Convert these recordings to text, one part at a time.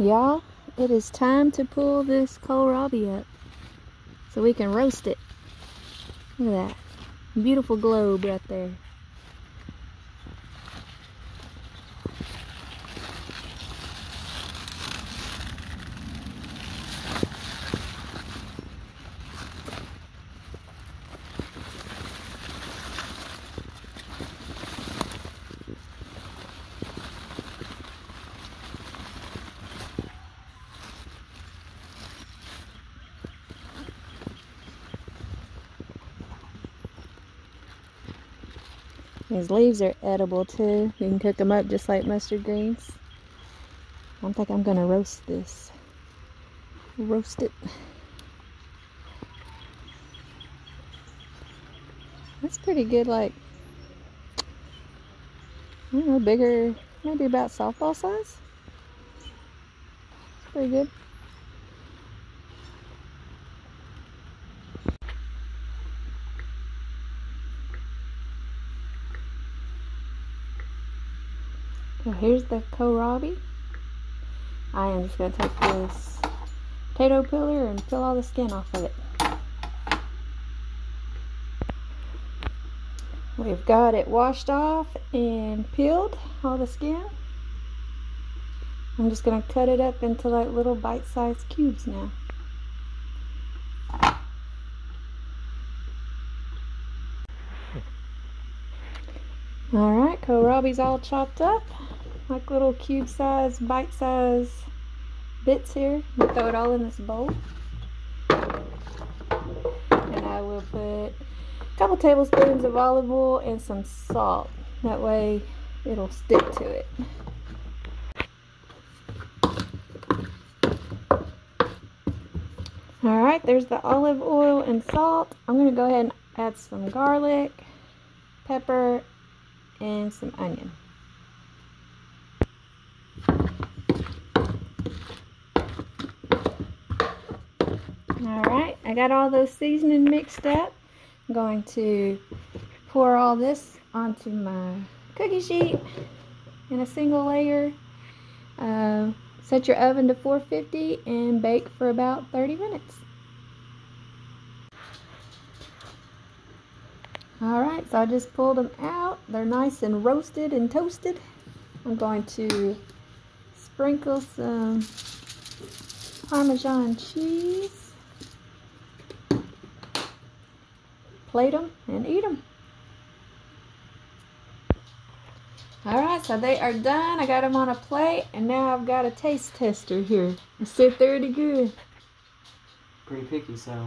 Y'all, it is time to pull this kohlrabi up so we can roast it. Look at that. Beautiful globe right there. These leaves are edible too. You can cook them up just like mustard greens. I think I'm gonna roast this. Roast it. That's pretty good, like, I don't know, bigger, maybe about softball size. It's pretty good. Here's the kohlrabi. I am just going to take this potato peeler and peel all the skin off of it. We've got it washed off and peeled, all the skin. I'm just going to cut it up into like little bite-sized cubes now. Alright, kohlrabi's all chopped up like little cube size, bite size bits here. We throw it all in this bowl. And I will put a couple tablespoons of olive oil and some salt. That way it'll stick to it. Alright, there's the olive oil and salt. I'm going to go ahead and add some garlic, pepper, and some onion. Alright, I got all those seasoning mixed up. I'm going to pour all this onto my cookie sheet in a single layer. Uh, set your oven to 450 and bake for about 30 minutes. Alright, so I just pulled them out. They're nice and roasted and toasted. I'm going to sprinkle some Parmesan cheese plate them and eat them. Alright, so they are done. I got them on a plate, and now I've got a taste tester here. Let's see if they're any good. Pretty picky, so.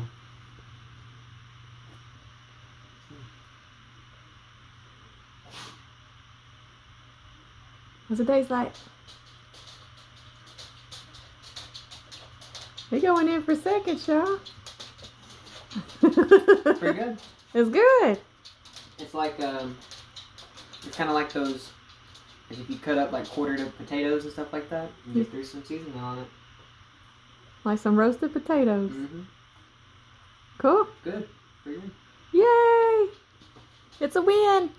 What's it taste like? They going in for second, y'all. Pretty good. It's good. It's like um, it's kind of like those. Like if you cut up like quartered up potatoes and stuff like that, and just threw some seasoning on it. Like some roasted potatoes. Mm-hmm. Cool. Good. Pretty good. Yay! It's a win.